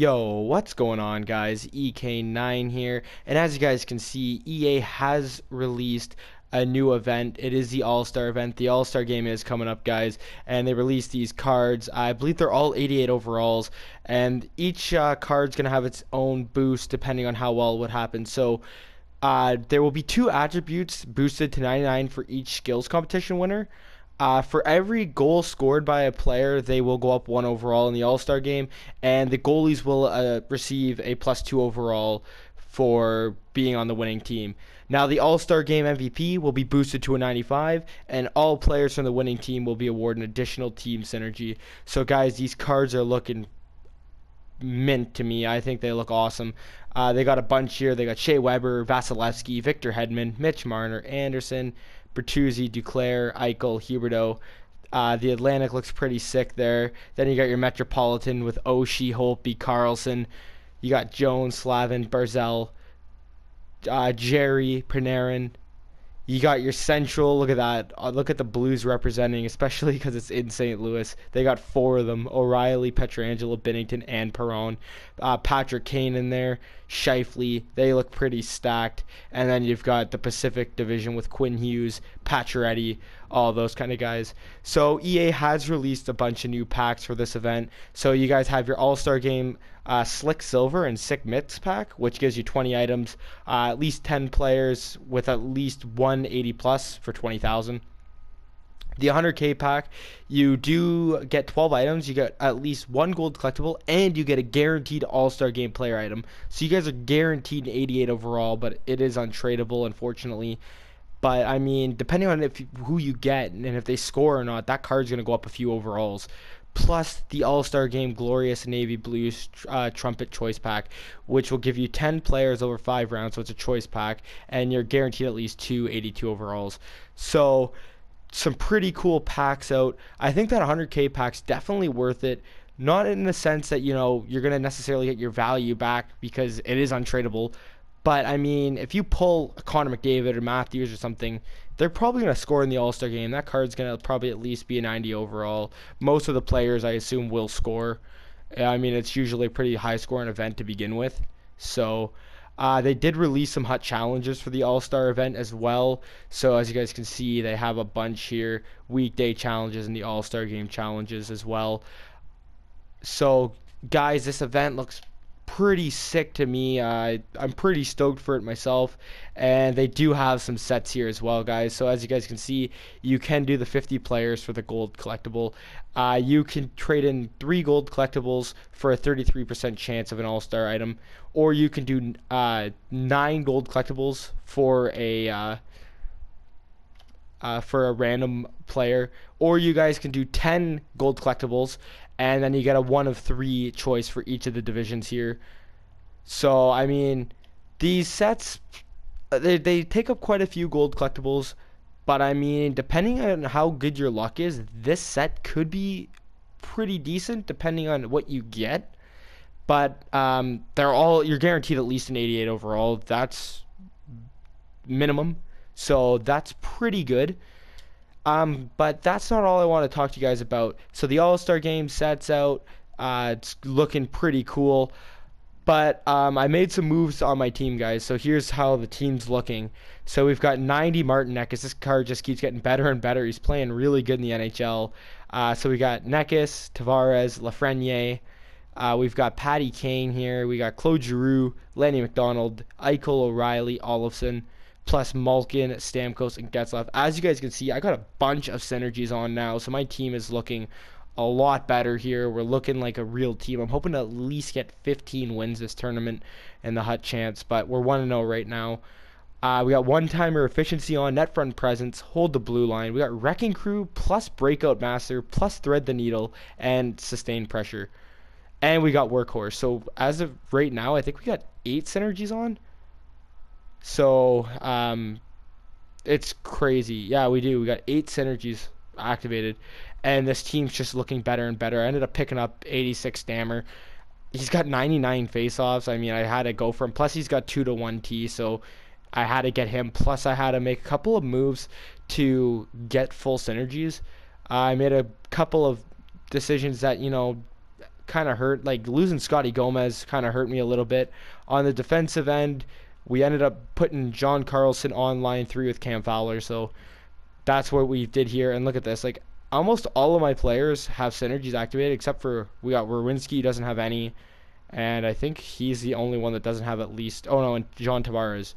Yo, what's going on guys? EK9 here, and as you guys can see, EA has released a new event. It is the All-Star event. The All-Star game is coming up, guys, and they released these cards. I believe they're all 88 overalls, and each uh, card's going to have its own boost depending on how well it would happen. So, uh, there will be two attributes boosted to 99 for each skills competition winner. Uh, for every goal scored by a player, they will go up one overall in the All Star game, and the goalies will uh, receive a plus two overall for being on the winning team. Now, the All Star game MVP will be boosted to a 95, and all players from the winning team will be awarded an additional team synergy. So, guys, these cards are looking mint to me. I think they look awesome. Uh, they got a bunch here. They got Shea Weber, Vasilevskiy, Victor Hedman, Mitch Marner, Andersen, Bertuzzi, Duclair, Eichel, Huberdeau. Uh, the Atlantic looks pretty sick there. Then you got your Metropolitan with Oshie, Holtby, Carlson. You got Jones, Slavin, Barzal, uh, Jarry, Panarin, you got your Central. Look at that. Uh, look at the Blues representing, especially because it's in St. Louis. They got four of them: O'Reilly, Pietrangelo, Binnington, and Perron. Uh, Patrick Kane in there. Scheifele. They look pretty stacked. And then you've got the Pacific Division with Quinn Hughes, Pacioretty, all those kind of guys. So EA has released a bunch of new packs for this event. So you guys have your All Star Game uh, Slick Silver and Sick Mitts pack, which gives you 20 items, uh, at least 10 players with at least 180 plus for 20,000. The 100k pack, you do get 12 items, you get at least one gold collectible, and you get a guaranteed All Star Game player item. So you guys are guaranteed an 88 overall, but it is untradeable, unfortunately. But I mean, depending on if who you get and if they score or not, that card's gonna go up a few overalls plus the All Star Game Glorious Navy Blues uh, Trumpet Choice Pack, which will give you 10 players over five rounds. So it's a choice pack, and you're guaranteed at least two 82 overalls. So some pretty cool packs out. I think that 100k pack's definitely worth it. Not in the sense that you know you're gonna necessarily get your value back because it is untradeable, but I mean, if you pull Connor McDavid or Matthews or something, they're probably going to score in the All Star game. That card's going to probably at least be a 90 overall. Most of the players, I assume, will score. I mean, it's usually a pretty high scoring event to begin with. So, uh, they did release some hot challenges for the All Star event as well. So, as you guys can see, they have a bunch here weekday challenges and the All Star game challenges as well. So, guys, this event looks pretty sick to me. Uh, I'm pretty stoked for it myself. And they do have some sets here as well, guys. So as you guys can see, you can do the 50 players for the gold collectible. Uh, you can trade in three gold collectibles for a 33% chance of an all-star item, or you can do uh, nine gold collectibles for a uh, for a random player, or you guys can do 10 gold collectibles, and then you get a one of three choice for each of the divisions here. So, I mean, these sets, uh, they, they take up quite a few gold collectibles, but I mean, depending on how good your luck is, this set could be pretty decent depending on what you get. But um, they're all, you're guaranteed at least an 88 overall. That's minimum. So that's pretty good. Um, but that's not all I want to talk to you guys about. So the All Star game sets out. Uh, it's looking pretty cool. But um, I made some moves on my team, guys. So here's how the team's looking. So we've got 90 Martin Necas. This card just keeps getting better and better. He's playing really good in the NHL. Uh, so we got Necas, Tavares, Lafreniere. Uh, we've got Patty Kane here. We got Claude Giroux, Lanny McDonald, Eichel, O'Reilly, Olofsson plus Malkin, Stamkos, and Getzlaf. As you guys can see, I got a bunch of synergies on now, so my team is looking a lot better here. We're looking like a real team. I'm hoping to at least get 15 wins this tournament in the Hut Chance, but we're 1 0 right now. Uh, we got one timer efficiency on net front presence, hold the blue line. We got wrecking crew plus breakout master plus thread the needle and sustain pressure. And we got workhorse. So as of right now, I think we got eight synergies on. So um, it's crazy. Yeah, we do. We got eight synergies activated, and this team's just looking better and better. I ended up picking up 86 Stammer. He's got 99 faceoffs. I mean, I had to go for him. Plus, he's got two to one T, so I had to get him. Plus, I had to make a couple of moves to get full synergies. I made a couple of decisions that you know kind of hurt. Like losing Scotty Gomez kind of hurt me a little bit. On the defensive end, we ended up putting John Carlson on line three with Cam Fowler. So that's what we did here. And look at this. Like almost all of my players have synergies activated except for we got Werenski doesn't have any. And I think he's the only one that doesn't have at least. Oh no, and John Tavares.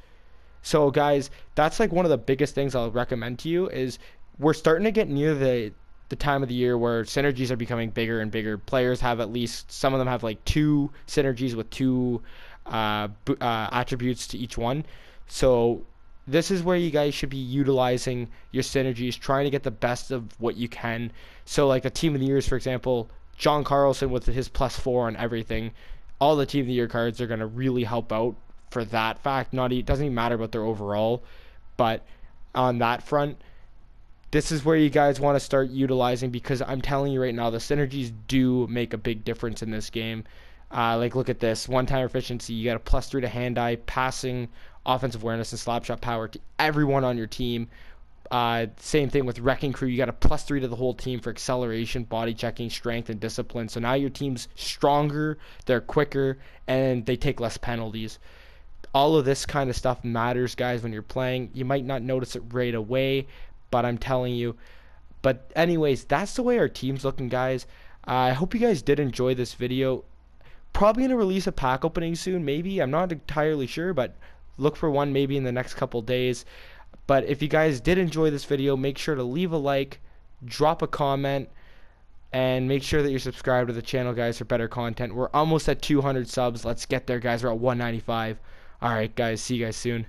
So guys, that's like one of the biggest things I'll recommend to you is we're starting to get near the the time of the year where synergies are becoming bigger and bigger. Players have at least some of them have like two synergies with two uh, uh, attributes to each one. So this is where you guys should be utilizing your synergies, trying to get the best of what you can. So like the team of the years, for example, John Carlson with his plus four on everything, all the team of the year cards are gonna really help out for that fact. Not it doesn't even matter about their overall, but on that front, this is where you guys want to start utilizing because I'm telling you right now, the synergies do make a big difference in this game. Uh, like look at this one-time efficiency. You got a plus three to hand-eye, passing, offensive awareness, and slap shot power to everyone on your team. Uh, same thing with Wrecking Crew. You got a plus three to the whole team for acceleration, body checking, strength, and discipline. So now your team's stronger, they're quicker, and they take less penalties. All of this kind of stuff matters, guys, when you're playing. You might not notice it right away, but I'm telling you. But anyways, that's the way our team's looking, guys. Uh, I hope you guys did enjoy this video probably gonna release a pack opening soon. Maybe I'm not entirely sure, but look for one maybe in the next couple days. But if you guys did enjoy this video, make sure to leave a like, drop a comment, and make sure that you're subscribed to the channel, guys, for better content. We're almost at 200 subs. Let's get there, guys. We're at 195. All right, guys. See you guys soon.